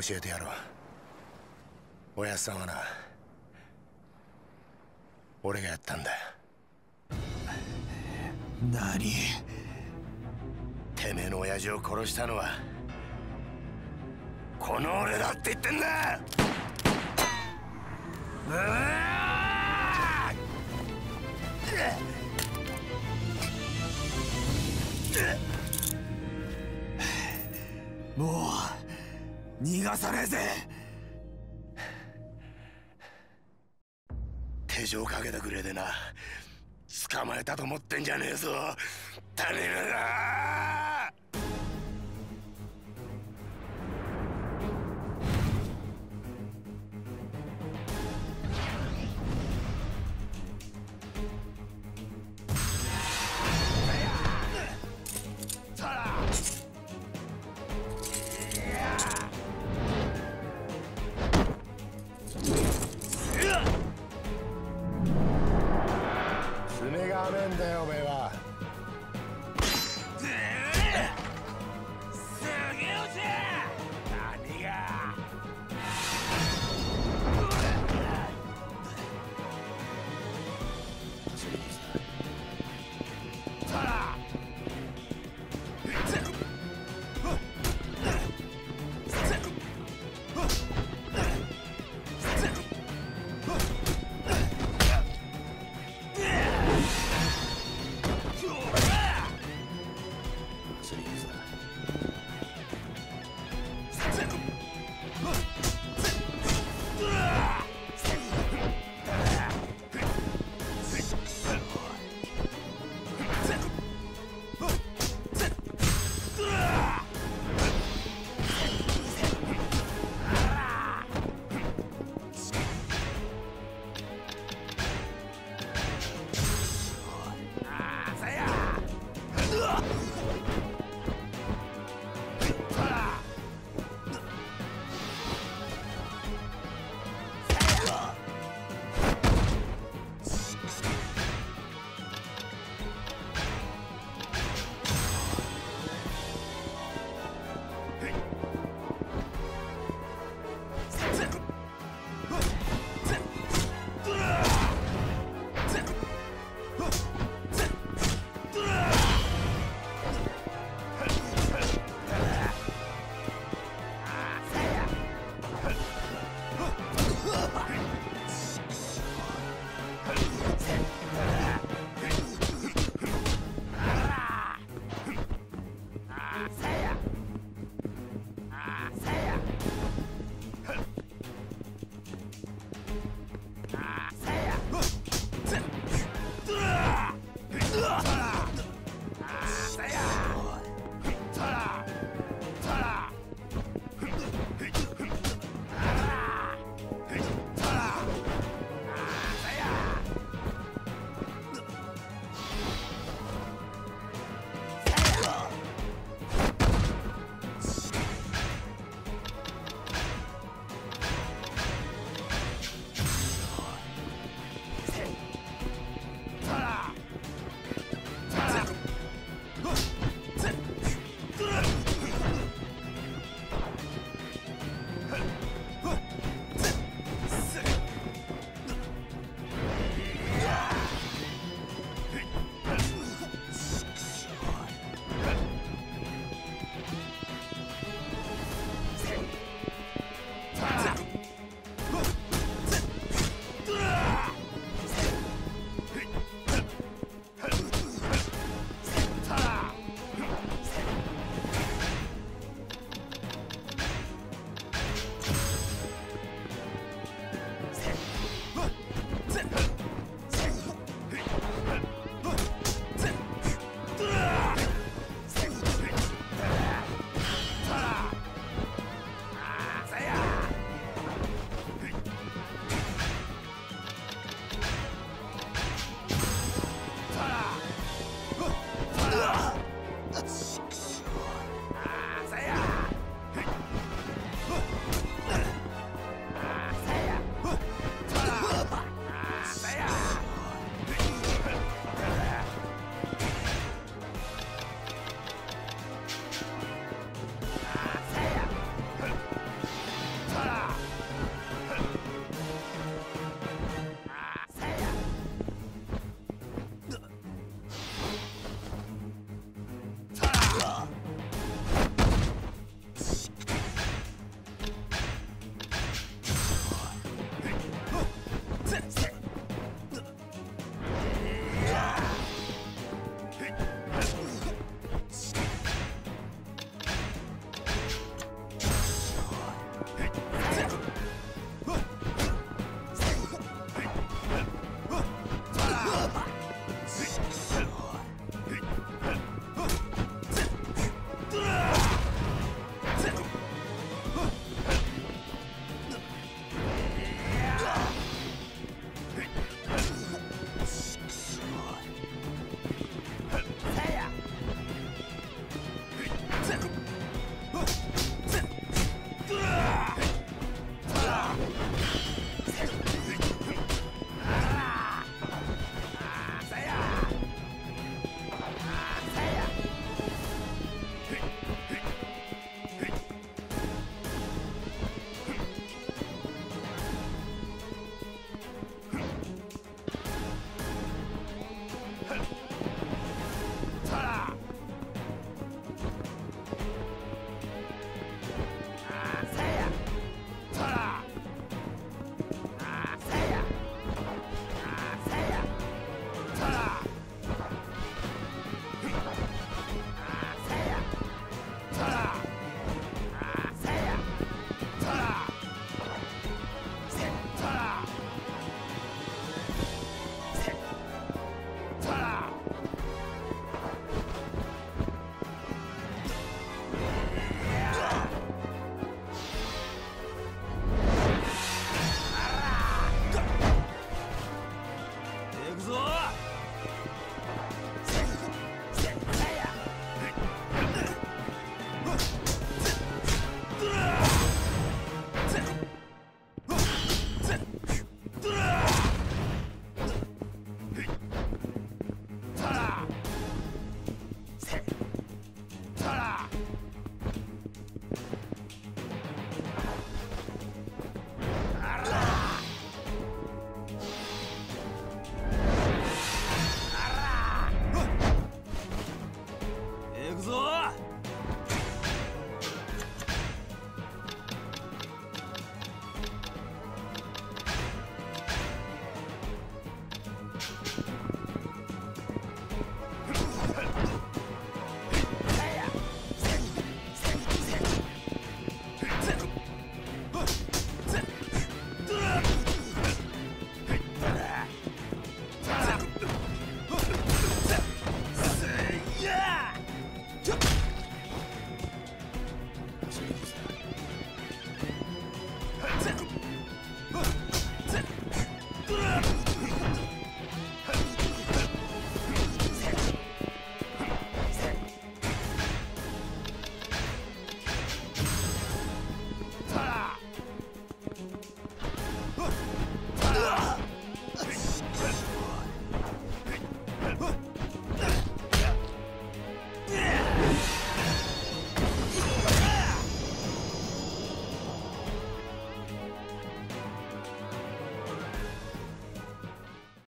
教えてやろう。おやっさんはな俺がやったんだ。何？てめえの親父を殺したのはこの俺だって言ってんだ。うわもう逃がさねえぜ。手錠かけたくれでな。捕まえたと思ってんじゃねえぞ。種め